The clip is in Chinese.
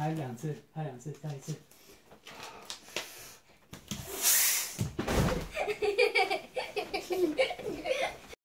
拍两次拍两次再一次。